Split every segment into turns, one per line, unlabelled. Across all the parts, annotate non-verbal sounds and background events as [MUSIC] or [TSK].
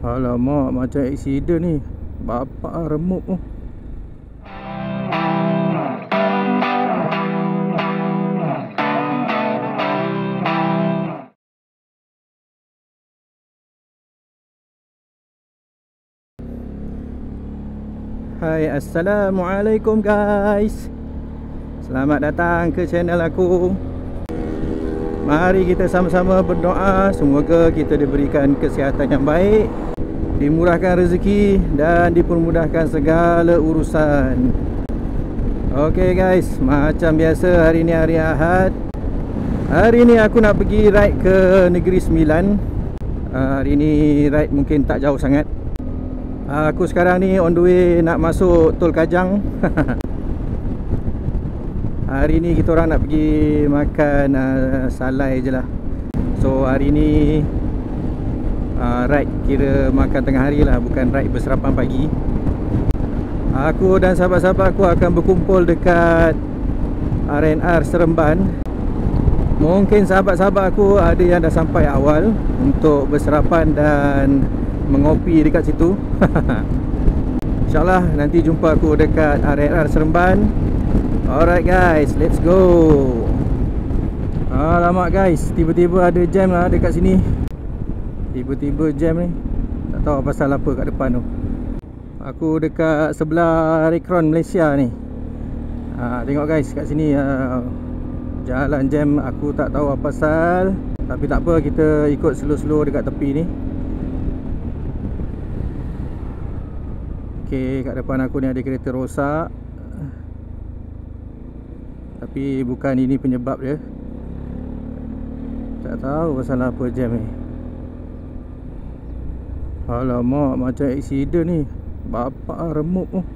Alamak macam accident ni. Bapak remuk tu. Hai Assalamualaikum guys. Selamat datang ke channel aku Mari kita sama-sama berdoa. Semoga kita diberikan kesihatan yang baik Dimurahkan rezeki Dan dipermudahkan segala urusan. Ok guys. Macam biasa hari ni hari Ahad. Hari ni aku nak pergi ride ke Negeri Sembilan. Uh, Hari ni ride mungkin tak jauh sangat. Aku sekarang ni on the way nak masuk Tol Kajang [LAUGHS] Hari ni kita orang nak pergi makan uh, salai je lah. So hari ni uh, ride kira makan tengah hari lah Bukan ride berserapan pagi. Aku dan sahabat-sahabat aku akan berkumpul dekat RNR Seremban. Mungkin sahabat-sahabat aku ada yang dah sampai awal Untuk berserapan dan mengopi dekat situ. [LAUGHS] InsyaAllah nanti jumpa aku dekat RNR Seremban Alright guys, let's go. Alamak guys, tiba-tiba ada jam lah dekat sini. Tiba-tiba jam ni. Tak tahu pasal apa kat depan tu. Aku dekat sebelah Rekron Malaysia ni. Ha, Tengok guys kat sini uh, Jalan jam aku tak tahu apa pasal. Tapi tak apa kita ikut slow-slow dekat tepi ni. Okey, kat depan aku ni ada kereta rosak. Tapi bukan ini penyebab dia. Tak tahu pasal apa jam ni. Alamak, macam accident ni. Bapak remuk tu.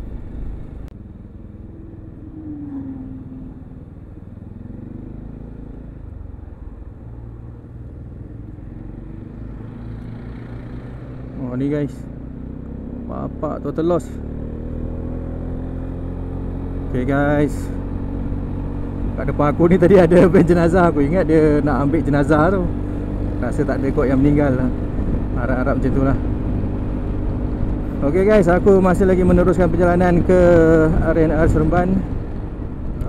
Oh ni guys Bapak total loss Okay guys Kat depan aku ni tadi ada van [LAUGHS] jenazah Aku. Ingat dia nak ambil jenazah tu. Rasa tak ada kot yang meninggal lah. Harap-harap macam tu lah. Okay guys. Aku masih lagi meneruskan perjalanan ke RNR Seremban.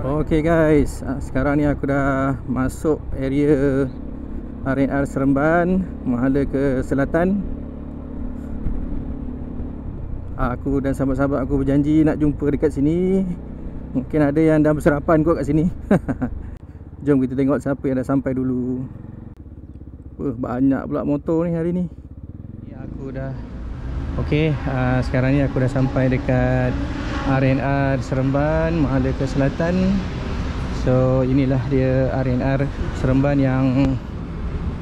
Okay guys. Ah, Sekarang ni aku dah masuk area RNR Seremban Menghala ke selatan. Aku dan sahabat-sahabat aku berjanji nak jumpa dekat sini Mungkin ada yang dah berserapan kot kat sini. [LAUGHS] Jom kita tengok siapa yang dah sampai dulu. Wah, Banyak pula motor ni hari ni. Ya, Aku dah Okay, uh, sekarang ni aku dah sampai dekat RNR Seremban Mahala ke Selatan. So inilah dia RNR Seremban yang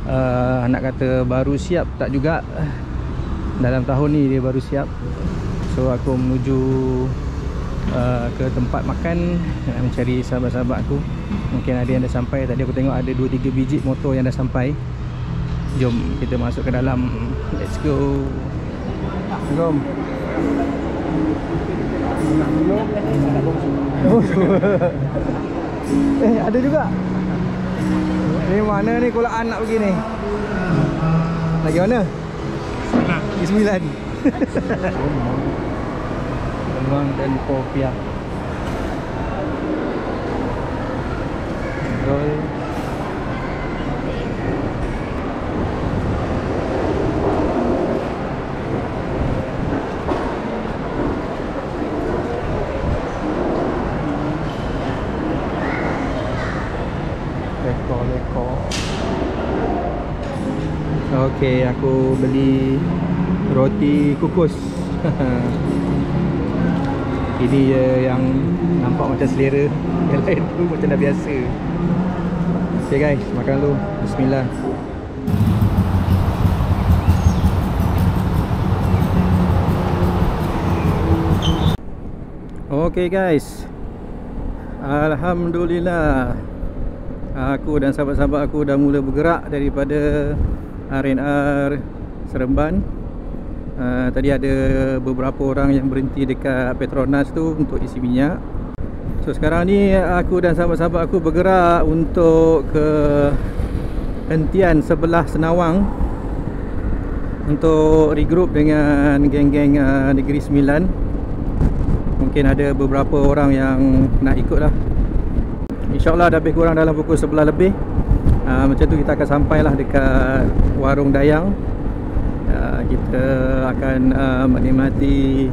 uh, Nak kata baru siap tak juga. Dalam tahun ni dia baru siap. So aku menuju uh, ke tempat makan uh, Mencari sahabat-sahabat aku. Mungkin ada yang dah sampai. Tadi aku tengok ada 2-3 biji motor yang dah sampai. Jom kita masuk ke dalam. Let's go. Jom. [LAUGHS] Eh ada juga. Ni mana ni kolaan nak pergi ni? Lagi mana?
Sembilan.
Di sembilan [LAUGHS] Lemang dan kopiah. Roll Leko-leko Okey, aku beli roti kukus [LAUGHS] Ini je yang nampak macam selera. Yang lain tu macam dah biasa. Okay guys, makan dulu. Bismillah. Okay guys. Alhamdulillah. Aku dan sahabat-sahabat aku dah mula bergerak daripada RNR Seremban uh, Tadi ada beberapa orang yang berhenti dekat Petronas tu untuk isi minyak. So sekarang ni aku dan sahabat-sahabat aku bergerak untuk ke hentian sebelah Senawang untuk regroup dengan geng-geng uh, Negeri Sembilan. Mungkin ada beberapa orang yang nak ikut lah. InsyaAllah dah lebih kurang dalam pukul 11 lebih. Uh, Macam tu kita akan sampai lah dekat warung Dayang Kita akan uh, menikmati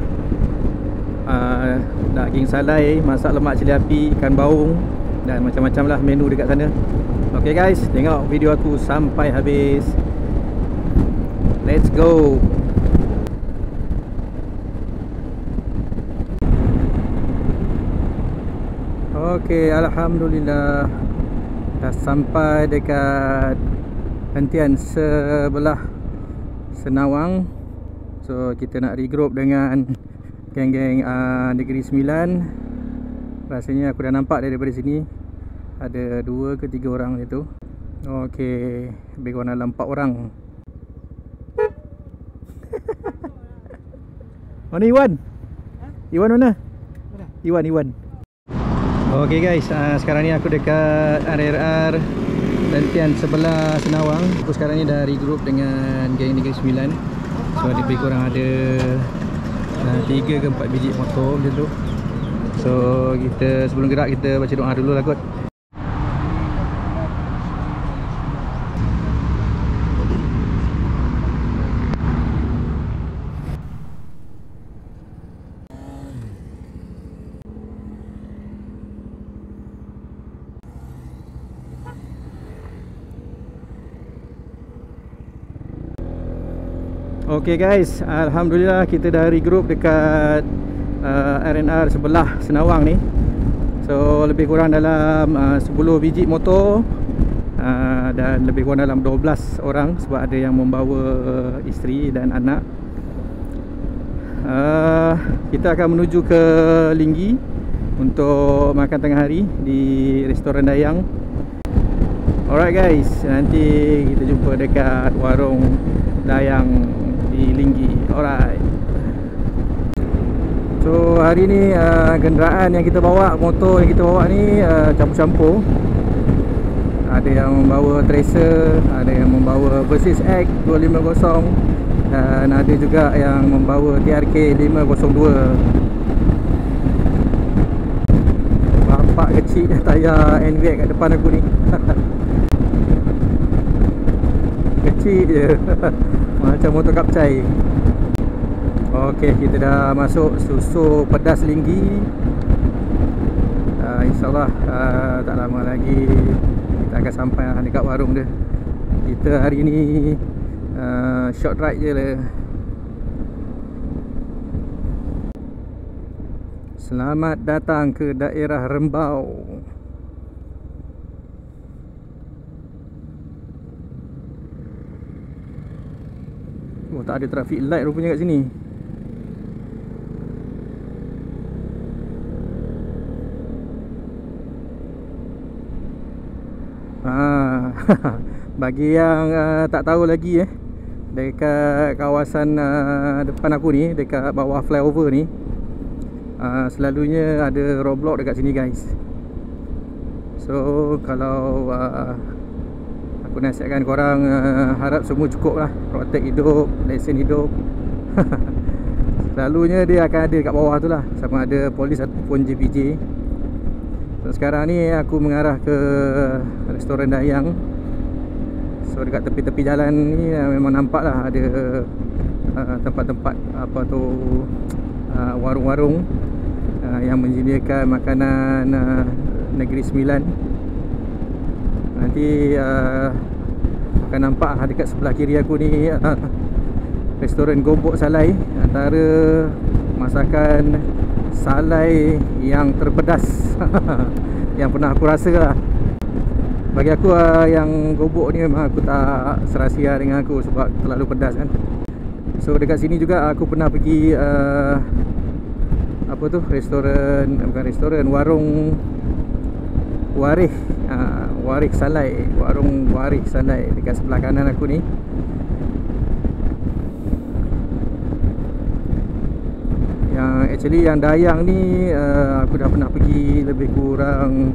uh, daging salai, masak lemak cili api, ikan baung Dan macam-macam lah menu dekat sana. Okay guys, tengok video aku sampai habis. Let's go. Okey, alhamdulillah. Dah sampai dekat hentian sebelah Senawang. So kita nak regroup dengan [LAUGHS] geng-geng uh, Negeri Sembilan. Rasanya aku dah nampak daripada sini ada dua ke tiga orang itu. Okey, lebih kurang dalam empat orang. [LAUGHS] Mana Iwan? Ha? Iwan mana? Iwan, Iwan. Okey guys, uh, sekarang ni aku dekat RRR Lentian sebelah Senawang. Aku sekarang ni dah regroup dengan geng Negeri Sembilan. So lebih kurang ada uh, 3 ke 4 biji motor macam tu. So kita sebelum gerak kita baca doa dulu lah kot. Okay guys, Alhamdulillah kita dah regroup dekat uh, RNR sebelah Senawang ni. So lebih kurang dalam uh, 10 biji motor uh, Dan lebih kurang dalam 12 orang Sebab ada yang membawa uh, isteri dan anak. Uh, Kita akan menuju ke Linggi Untuk makan tengah hari di restoran Dayang. Alright guys, nanti kita jumpa dekat warung Dayang Alright. So hari ni uh, kenderaan yang kita bawa Motor yang kita bawa ni uh, campur-campur. Ada yang membawa Tracer Ada yang membawa Versys X 250 Dan ada juga yang membawa TRK 502 Bapak kecil tayar NVX kat depan aku ni. [LAUGHS] Kecil je. [LAUGHS] Macam motor kapcai Okey, kita dah masuk susu pedas linggi. Uh, InsyaAllah uh, tak lama lagi Kita akan sampai lah dekat warung dia. Kita hari ni uh, Short ride je lah. Selamat datang ke daerah Rembau. Oh tak ada traffic light rupanya kat sini Ah, bagi yang uh, tak tahu lagi eh dekat kawasan uh, depan aku ni dekat bawah flyover ni uh, selalunya ada roadblock dekat sini guys. So kalau uh, aku nasihatkan korang uh, harap semua cukup lah. Protect hidup, lesen hidup. [LAUGHS] Selalunya dia akan ada kat bawah tu lah. Sama ada polis ataupun JPJ so, sekarang ni aku mengarah ke restoran Dayang so dekat tepi-tepi jalan ni uh, memang nampak lah ada uh, tempat-tempat uh, apa tu uh, [TSK] warung-warung uh, yang menyediakan makanan uh, negeri sembilan. Nanti uh, akan nampak uh, dekat sebelah kiri aku ni uh, restoran Gobok Salai. Antara masakan salai yang terpedas [LAUGHS] yang pernah aku rasa lah bagi aku uh, yang gobok ni memang aku tak serasi dengan aku sebab terlalu pedas kan? So dekat sini juga aku pernah pergi uh, apa tu? Restoran bukan restoran warung Warih uh, Warih Salai. Warung Warih Salai Dekat sebelah kanan aku ni. Yang actually yang Dayang ni uh, Aku dah pernah pergi Lebih kurang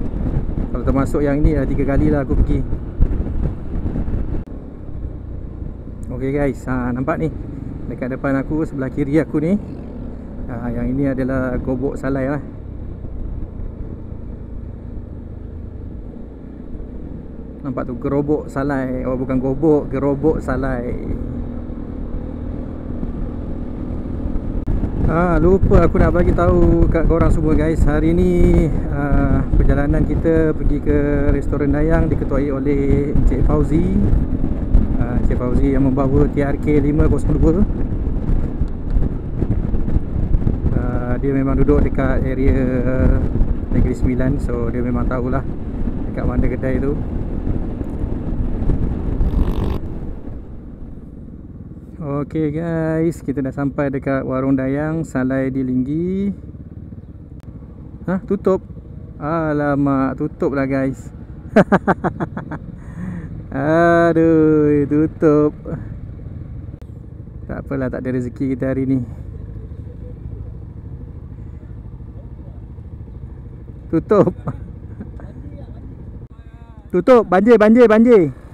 Kalau termasuk yang ni uh, Tiga kali lah aku pergi. Okey guys, ha, nampak ni? Dekat depan aku, sebelah kiri aku ni. Ha, Yang ini adalah gobok salai lah. Nampak tu, gerobok salai. Oh bukan gobok, gerobok salai Ah lupa aku nak bagi tahu kat korang semua guys. Hari ni uh, perjalanan kita pergi ke restoran Dayang diketuai oleh Encik Fauzi. Uh, Encik Fauzi yang membawa TRK 502. Uh, dia memang duduk dekat area Negeri Sembilan so dia memang tahulah dekat mana kedai tu. Okey guys, kita dah sampai dekat warung Dayang Salai di Linggi. Hah, tutup. Alamak, tutup lah guys. [LAUGHS] Aduh, tutup. Tak apalah, tak ada rezeki kita hari ni. Tutup. [LAUGHS] Tutup, banjir, banjir, banjir.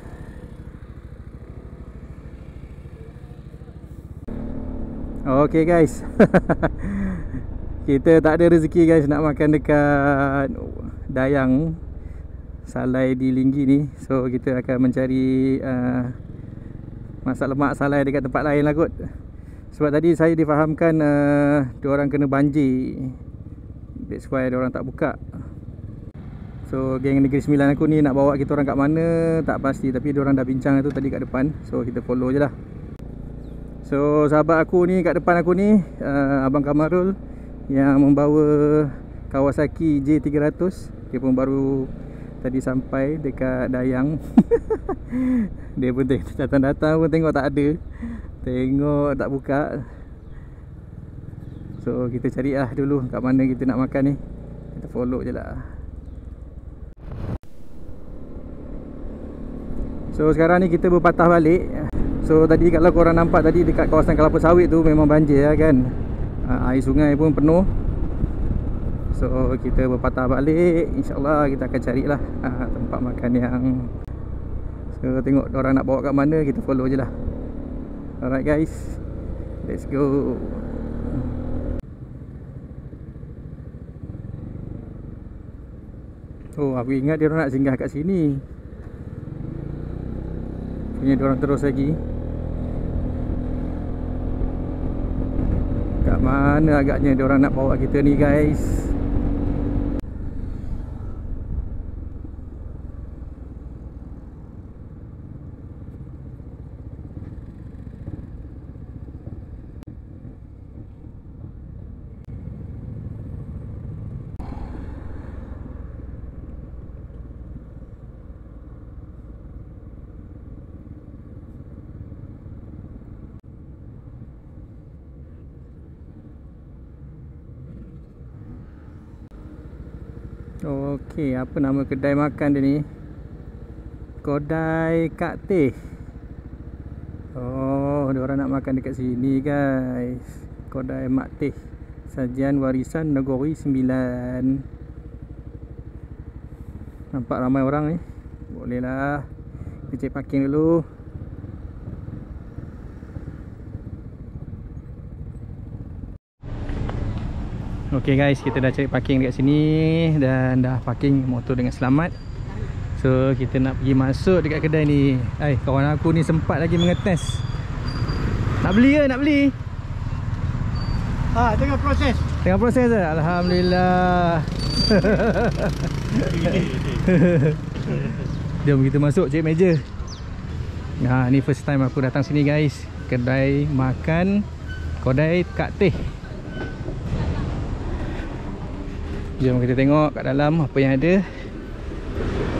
Okay guys. [LAUGHS] Kita tak ada rezeki guys Nak makan dekat Dayang Salai di Linggi ni. So kita akan mencari uh, Masak lemak salai dekat tempat lain lah kot. Sebab tadi saya difahamkan uh, Diorang kena banjir. That's why diorang tak buka. So geng Negeri Sembilan aku ni Nak bawa kita orang kat mana Tak pasti. Tapi diorang dah bincang tu tadi kat depan. So kita follow je lah So sahabat aku ni kat depan aku ni uh, Abang Kamarul Yang membawa Kawasaki J300 Dia pun baru Tadi sampai dekat Dayang. [LAUGHS] Dia pun datang-datang pun tengok tak ada. Tengok tak buka. So kita cari lah dulu kat mana kita nak makan ni. Kita follow je lah. So sekarang ni kita berpatah balik So tadi kalau korang nampak tadi dekat kawasan kelapa sawit tu memang banjir lah kan. Uh, Air sungai pun penuh. So kita berpatah balik. InsyaAllah kita akan carilah uh, tempat makan yang So tengok orang nak bawa kat mana kita follow je lah. Alright guys. Let's go. Oh aku ingat dia orang nak singgah kat sini. Punya dia orang terus lagi mana agaknya dia orang nak bawa kita ni guys Okey, apa nama kedai makan dia ni? Kodai Kak Teh. Oh, ada orang nak makan dekat sini, guys. Kodai Mak Teh. Sajian warisan Negeri Sembilan. Nampak ramai orang ni. Bolehlah. Kita cek parking dulu. Okay guys, kita dah cari parking dekat sini Dan dah parking motor dengan selamat. So, kita nak pergi masuk dekat kedai ni. Hai, kawan aku ni sempat lagi mengetes. Nak beli ke? Nak beli?
Ha, tengah proses.
Tengah proses ke? Alhamdulillah. [LAUGHS] Jom kita masuk cek meja. Nah, ni first time aku datang sini guys. Kedai makan Kodai Kak Teh Jom kita tengok kat dalam apa yang ada.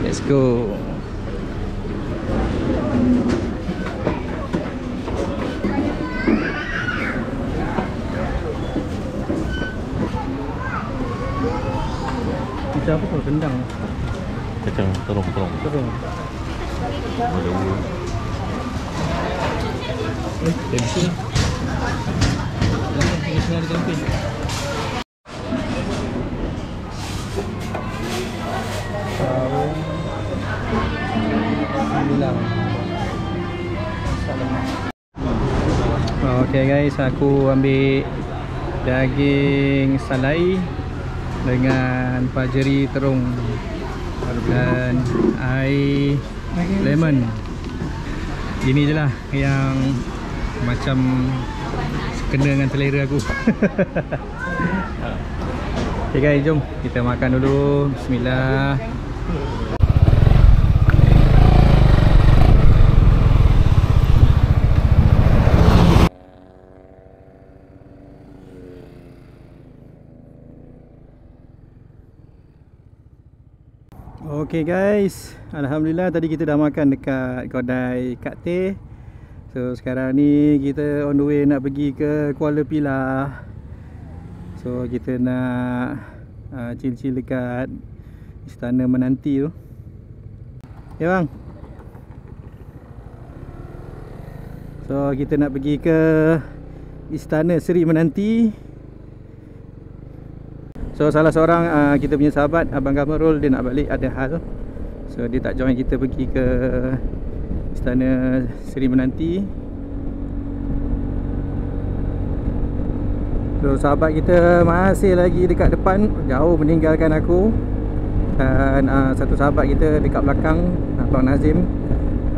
Let's go. Macam apa kalau kendang?
Macam terung-terung
Terung.
Boleh
Eh, tempe Ini tengah ada tempe Okay guys, aku ambil daging salai dengan pajeri terung dan air lemon. Ini je lah yang macam kena dengan selera aku. [LAUGHS] okay guys, jom kita makan dulu. Bismillah. Okay guys, Alhamdulillah tadi kita dah makan dekat kedai Kak Teh So sekarang ni kita on the way nak pergi ke Kuala Pilah. So kita nak uh, chill-chill dekat Istana Menanti tu. Ya bang? So kita nak pergi ke Istana Seri Menanti So salah seorang uh, kita punya sahabat Abang Gamarul dia nak balik ada hal So dia tak join kita pergi ke Istana Seri Menanti. So sahabat kita masih lagi dekat depan. Jauh meninggalkan aku. Dan uh, satu sahabat kita dekat belakang Abang Nazim.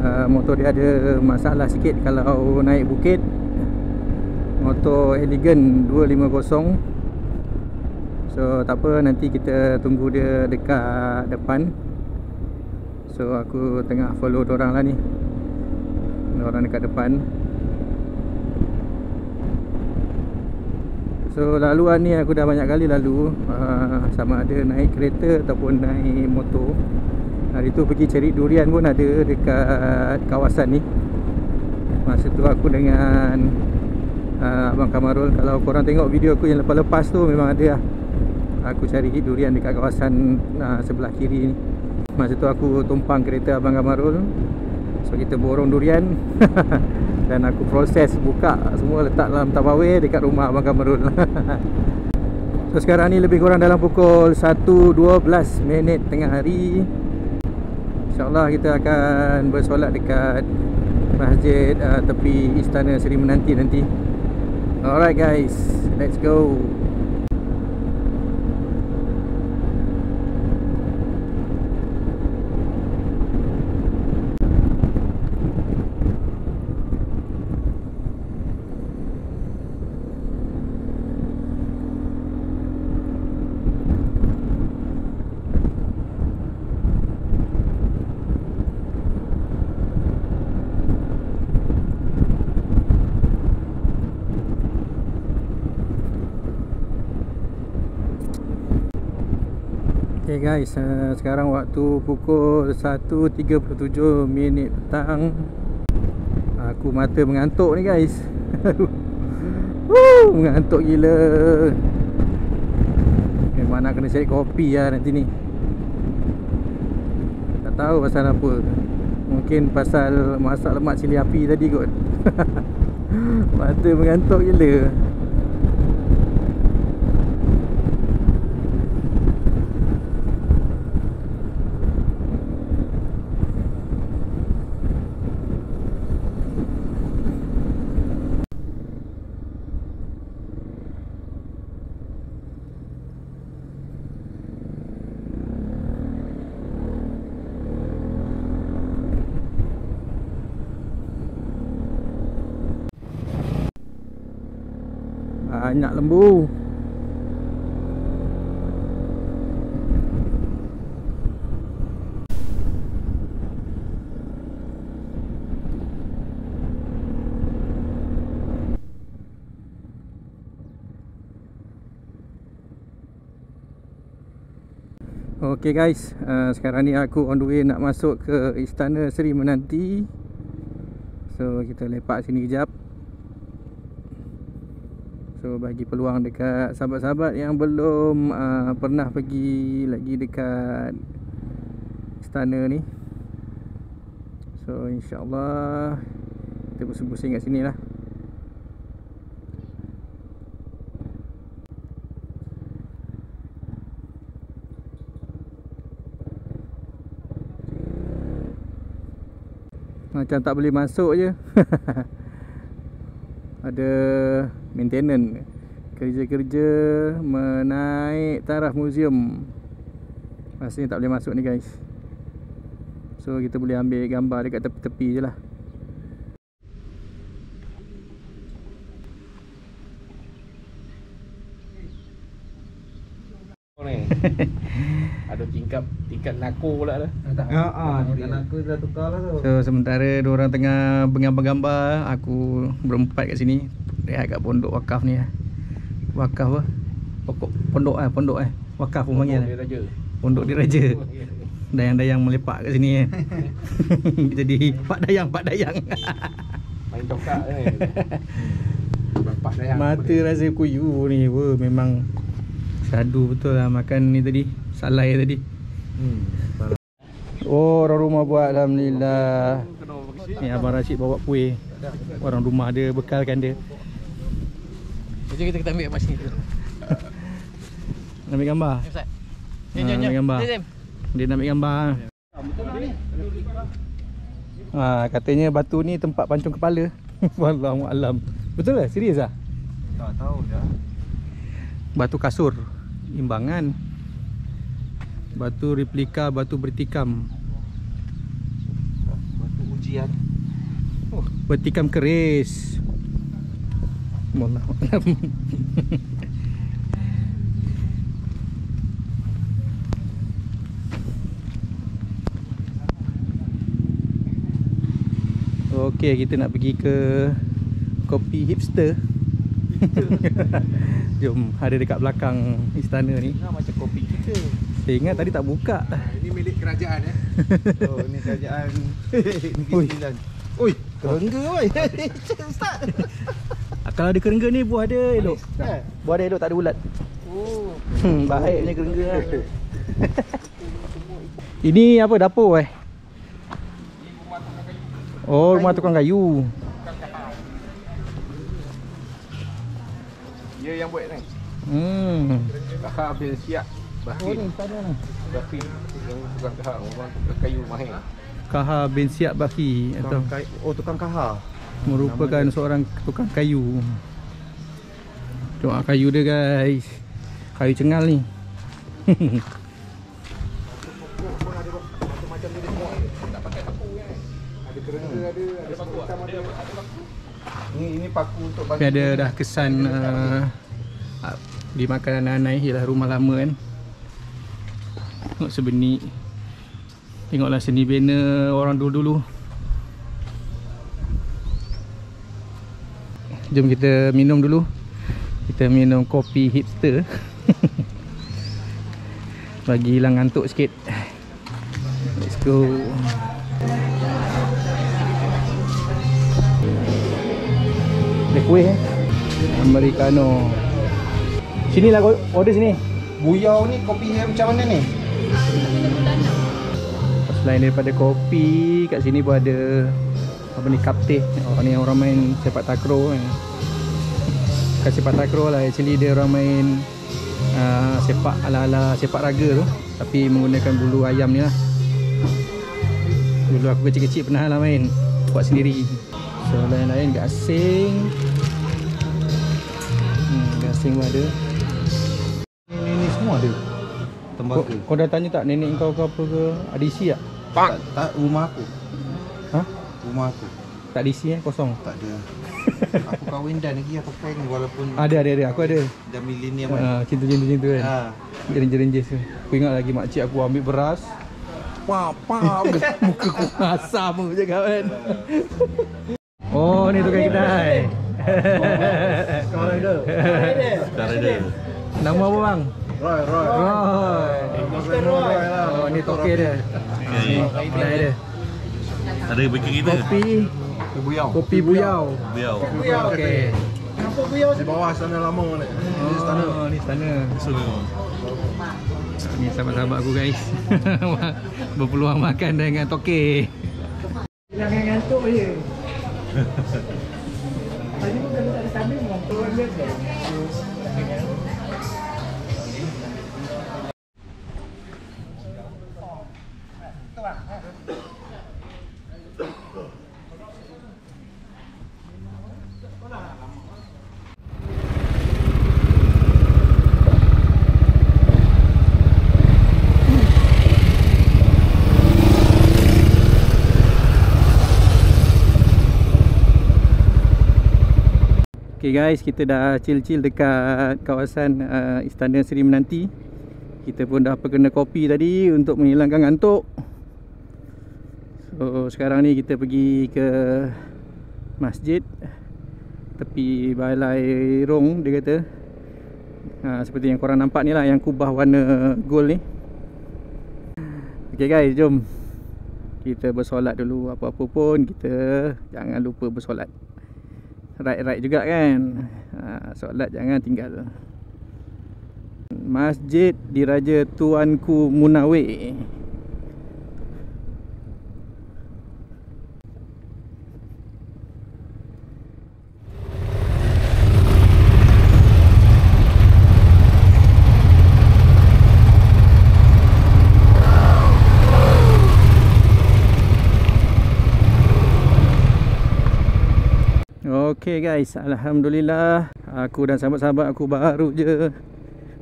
Uh, Motor dia ada masalah sikit kalau naik bukit. Motor Elegant 250 So tak apa nanti kita tunggu dia dekat depan. So aku tengah follow orang lah ni. Orang dekat depan. So laluan ni aku dah banyak kali lalu uh, Sama ada naik kereta ataupun naik motor. Hari tu pergi cari durian pun ada dekat kawasan ni. Masa tu aku dengan uh, Abang Kamarul Kalau korang tengok video aku yang lepas-lepas tu memang ada lah aku cari durian dekat kawasan uh, sebelah kiri ni. Masa tu aku tumpang kereta Abang Gamarul. So kita borong durian. [LAUGHS] Dan aku proses buka. Semua letak dalam tabawai dekat rumah Abang Gamarul. [LAUGHS] So sekarang ni lebih kurang dalam pukul 1.12 minit tengah hari. insyaAllah kita akan bersolat dekat masjid uh, tepi istana Seri Menanti nanti. Alright guys. Let's go Okay guys, uh, sekarang waktu pukul 1.37 minit petang. Aku mata mengantuk ni guys. [LAUGHS] Woo, Mengantuk gila. Memang nak kena cari kopi lah nanti ni. Tak tahu pasal apa. Mungkin pasal masak lemak cili api tadi kot. [LAUGHS] Mata mengantuk gila Banyak lembu Okay guys. Uh, Sekarang ni aku on the way nak masuk ke Istana Seri Menanti. So kita lepak sini kejap. So bagi peluang dekat sahabat-sahabat yang belum uh, pernah pergi lagi dekat istana ni. So insyaAllah kita pusing-pusing kat sini lah Macam tak boleh masuk je. [LAUGHS] Ada maintenance. Kerja-kerja menaik taraf muzium. Rasanya tak boleh masuk ni guys. So kita boleh ambil gambar dekat tepi-tepi je lah
ni. [LAUGHS] Ada tingkat tingkat nako pula dah.
Ha ah, dengan aku dah tukar lah tu.
so sementara dua orang tengah bergambar-gambar aku berempat kat sini rehat kat pondok wakaf ni lah wakaf apa pokok pondok eh pondok eh wakaf pun panggil
Dia
eh.
raja.
pondok diraja dayang-dayang melepak kat sini eh. [LAUGHS] jadi pak dayang pak dayang [LAUGHS]
Main cokak ni. Bapak dah yang
Mata rasa kuyu ni Wah memang Sadu betul lah makan ni tadi Salai tadi
Hmm.
Oh orang rumah buat Alhamdulillah Ni Abang Rashid bawa kuih Orang rumah dia bekalkan dia
Jom kita kita ambil kat sini tu.
Nak ambil gambar
Ustaz.
Ah, ambil gambar
Jom, jom.
Dia nak ambil gambar Ha, katanya batu ni tempat pancung kepala [LAUGHS] Wallahu alam. Betul lah? Serius ah?
Tak tahu dah.
Batu kasur Imbangan Batu replika Batu bertikam
Batu ujian.
oh, Bertikam keris Wallahu [LAUGHS] alam. Okey, kita nak pergi ke kopi hipster. [LAUGHS] Jom, ada dekat belakang istana ni.
Ha, macam kopi kita.
Saya ingat tadi tak buka.
Ini milik kerajaan eh. [LAUGHS] oh, ini kerajaan [LAUGHS] Negeri. Sembilan. Ui, kerengga oi. Ustaz.
Ah, Kalau ada kerengga ni buah dia elok.
Eh.
Buah dia elok tak ada ulat.
Oh.
Hmm, baiknya kerengga lah. Ini apa dapur eh? Oh, rumah tukang kayu.
Dia yang buat ni.
Hmm.
Kahar bin siap.
Oh
Bakir.
ni sana ni.
Bakir. Yang tukang kahar. Orang tukang kayu mahir.
Kaha bin Siap Baki atau
kayu. Oh, tukang kahar.
merupakan seorang tukang kayu. Tengok kayu dia guys. Kayu cengal ni. [LAUGHS] Tapi ada dah kesan uh, ah, di makanan anak ialah rumah lama kan. Tengok sebenik. Tengoklah seni bina orang dulu-dulu. Jom kita minum dulu. Kita minum kopi hipster. [LAUGHS] Bagi hilang ngantuk sikit. Let's go. Kuih eh. Americano. Sini lah order sini.
Buyau ni kopi dia macam mana ni?
Selain daripada kopi, kat sini pun ada apa ni kapteh. Oh ni orang main sepak takraw kan. Bukan sepak takraw lah actually dia orang main uh, sepak ala-ala sepak raga tu tapi menggunakan bulu ayam ni lah. Dulu aku kecil-kecil pernah lah main buat sendiri. So lain-lain gasing. Hmm, gasing pun ada.
Ini, ini semua ada.
Kau,
Tembaga.
kau dah tanya tak nenek kau ke apa ke? Ada isi tak?
Tak, tak rumah aku.
Ha?
Rumah aku.
Tak ada isi eh? Kosong?
Tak ada. [LAUGHS] aku kahwin dah lagi aku pakai ni walaupun
Ada, ada, ada. Aku ada.
dah milenium kan.
Uh, cinta-cinta-cinta kan?
Ha.
Jerenjes-jerenjes tu. Aku ingat lagi makcik aku ambil beras. Pam. [LAUGHS] Muka aku asam je kan. [LAUGHS] Oh, ni tukang kedai.
Kau ada.
Cara dia.
Nama apa bang?
Roy, Roy.
Roy.
Mr. Roy.
Oh, ni toke dia.
Okay.
Kedai dia.
Ada bikin kita.
Kopi,
Buyau.
kopi buyau.
Biau.
Okey.
Di bawah sana lama ni. Di istana.
Oh, ni istana.
Semua.
Ni sahabat-sahabat aku guys. [LAUGHS] Berpeluang makan dengan toke. Hilang ngantuk je. [LAUGHS] Okay guys, kita dah chill-chill dekat kawasan uh, Istana Seri Menanti. Kita pun dah perkena kopi tadi untuk menghilangkan ngantuk. So sekarang ni kita pergi ke masjid tepi balai rong dia kata. Ha, seperti yang korang nampak ni lah yang kubah warna gold ni. Okay guys, jom kita bersolat dulu apa-apa pun kita jangan lupa bersolat right-right juga kan. Ha, solat jangan tinggal. Masjid Diraja Tuanku Munawir Okay guys, Alhamdulillah. Aku dan sahabat-sahabat aku baru je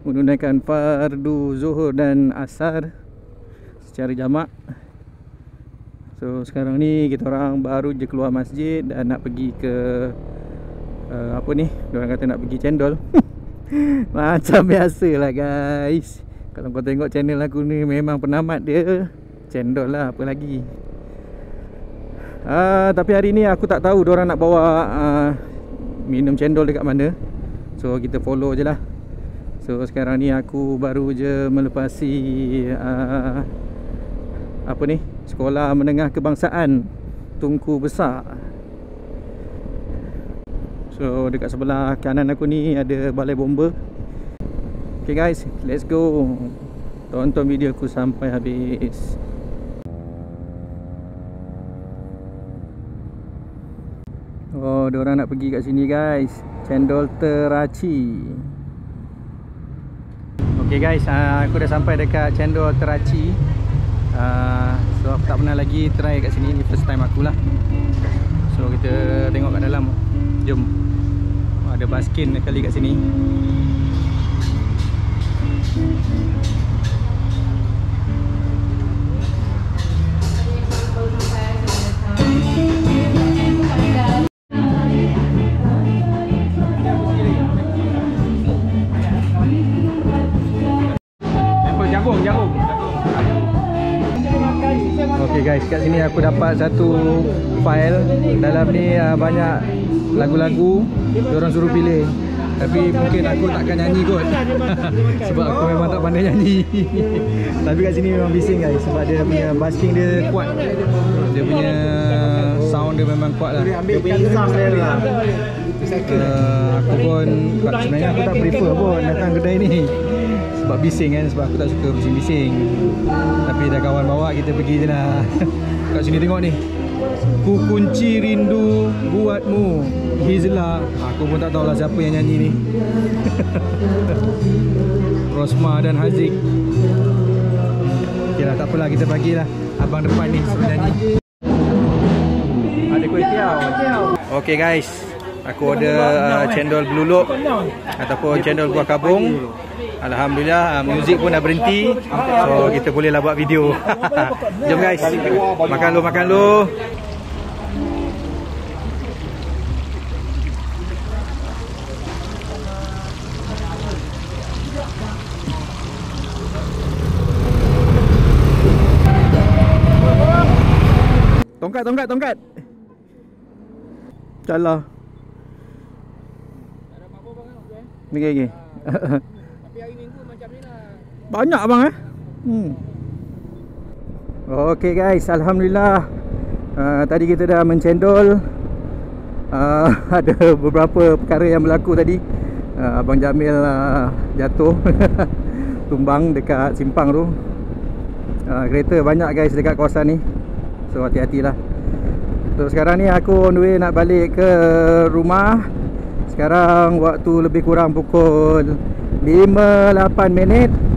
Menunaikan fardu zuhur dan asar Secara jamak. So sekarang ni kita orang baru je keluar masjid Dan nak pergi ke uh, Apa ni, orang kata nak pergi cendol. [LAUGHS] Macam biasa lah guys. Kalau kau tengok channel aku ni memang penamat dia. Cendol lah apa lagi Uh, tapi hari ni aku tak tahu orang nak bawa uh, minum cendol dekat mana. So kita follow je lah. So sekarang ni aku baru je melepasi uh, apa ni? Sekolah Menengah Kebangsaan Tunku Besar. So dekat sebelah kanan aku ni ada balai bomba. Okay guys, let's go. Tonton video aku sampai habis. Oh, dia orang nak pergi kat sini guys. Cendol Teraci. Okay guys, uh, aku dah sampai dekat Cendol Teraci. Uh, so aku tak pernah lagi try kat sini. Ni first time aku lah. So kita tengok kat dalam. Jom. Ada baskin kali kat sini. Kat sini aku dapat satu file. Dalam ni uh, banyak lagu-lagu Diorang suruh pilih. Tapi mungkin aku takkan nyanyi kot. [LAUGHS] Sebab aku memang tak pandai nyanyi. [LAUGHS] Tapi kat sini memang bising guys. Sebab dia punya basking dia kuat. Dia punya sound dia memang kuat lah.
Dia lah.
uh, Aku pun Sebenarnya aku tak prefer pun datang kedai ni sebab bising kan sebab aku tak suka bising-bising. Tapi dah kawan bawa kita pergi je lah. [LAUGHS] Kat sini tengok ni. Ku kunci rindu buatmu Hizla. Aku pun tak tahulah siapa yang nyanyi ni. [LAUGHS] Rosma dan Haziq. Ok lah tak apalah kita bagilah abang depan ni suruh nyanyi. Ada kuih tiaw. Ok guys. Aku order uh, cendol beluluk ataupun cendol buah kabung Alhamdulillah uh, muzik pun dah berhenti. So kita bolehlah buat video. [LAUGHS] Jom guys. Makan lu makan lu. Tongkat tongkat tongkat. Calah Okay okay
minggu macam ni lah.
Banyak abang eh? Hmm. Okay guys. Alhamdulillah. Uh, Tadi kita dah mencendol. Uh, [LAUGHS] Ada beberapa perkara yang berlaku tadi. Uh, Abang Jamil uh, jatuh. [LAUGHS] Tumbang dekat simpang tu. Uh, Kereta banyak guys dekat kawasan ni. So hati-hatilah. So sekarang ni aku on the way nak balik ke rumah. Sekarang waktu lebih kurang pukul 5-8 minit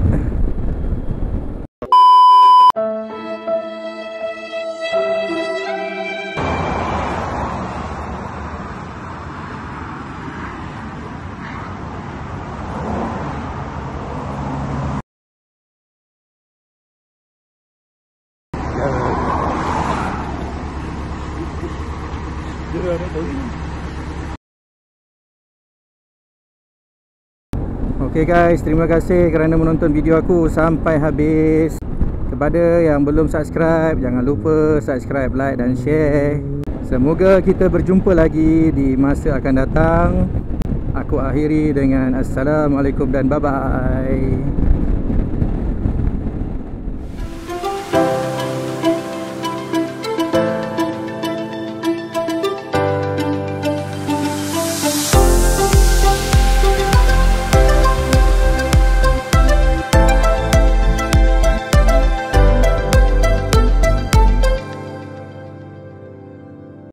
Okay guys, terima kasih kerana menonton video aku sampai habis. Kepada yang belum subscribe, jangan lupa subscribe, like dan share. Semoga kita berjumpa lagi di masa akan datang. Aku akhiri dengan Assalamualaikum dan bye-bye.